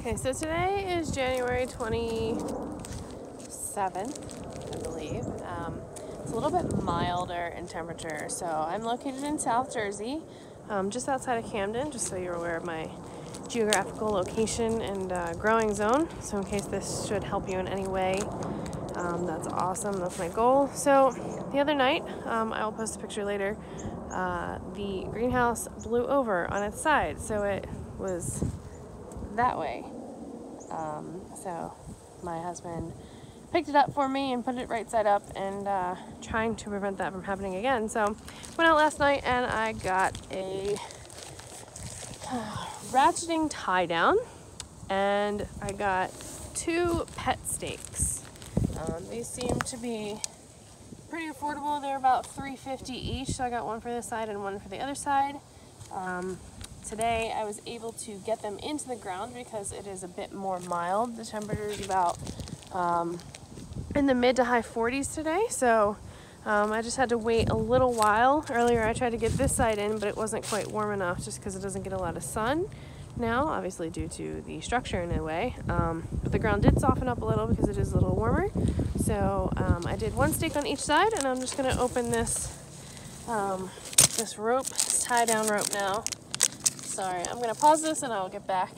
Okay, so today is January 27th, I believe. Um, it's a little bit milder in temperature. So I'm located in South Jersey, um, just outside of Camden, just so you're aware of my geographical location and uh, growing zone. So in case this should help you in any way, um, that's awesome. That's my goal. So the other night, um, I will post a picture later. Uh, the greenhouse blew over on its side, so it was that way. Um, so my husband picked it up for me and put it right side up and uh, trying to prevent that from happening again. So went out last night and I got a uh, ratcheting tie down and I got two pet stakes. Um, these seem to be pretty affordable. They're about 350 each. So I got one for this side and one for the other side. Um, today I was able to get them into the ground because it is a bit more mild. The temperature is about um, in the mid to high 40s today. So um, I just had to wait a little while. Earlier I tried to get this side in, but it wasn't quite warm enough just because it doesn't get a lot of sun now, obviously due to the structure in a way. Um, but the ground did soften up a little because it is a little warmer. So um, I did one stake on each side and I'm just gonna open this, um, this rope, this tie down rope now. Sorry, I'm gonna pause this and I'll get back